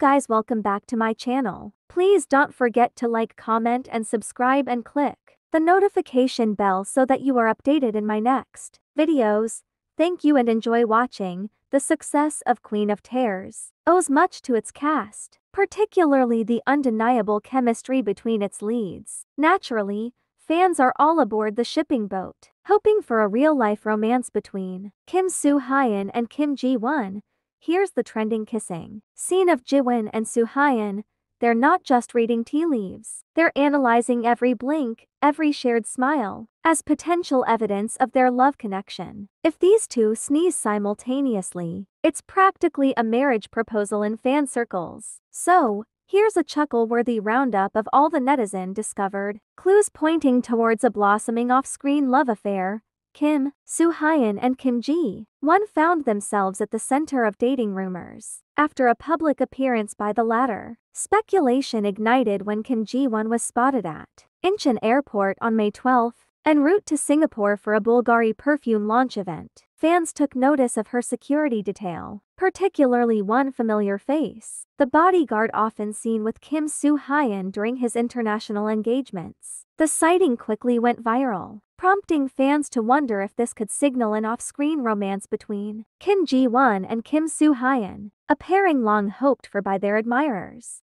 guys welcome back to my channel. Please don't forget to like comment and subscribe and click the notification bell so that you are updated in my next videos. Thank you and enjoy watching. The success of Queen of Tears owes much to its cast, particularly the undeniable chemistry between its leads. Naturally, fans are all aboard the shipping boat, hoping for a real-life romance between Kim Soo Hyun and Kim Ji Won. Here's the trending kissing scene of Jiwon and Soo Hyun. They're not just reading tea leaves, they're analyzing every blink, every shared smile, as potential evidence of their love connection. If these two sneeze simultaneously, it's practically a marriage proposal in fan circles. So, here's a chuckle-worthy roundup of all the netizen discovered clues pointing towards a blossoming off-screen love affair. Kim, Soo Hyun and Kim Ji Won found themselves at the center of dating rumors after a public appearance by the latter. Speculation ignited when Kim Ji Won was spotted at Incheon Airport on May 12 en route to Singapore for a Bulgari perfume launch event. Fans took notice of her security detail, particularly one familiar face, the bodyguard often seen with Kim Soo Hyun during his international engagements. The sighting quickly went viral, prompting fans to wonder if this could signal an off-screen romance between Kim Ji Won and Kim Soo Hyun, a pairing long hoped for by their admirers.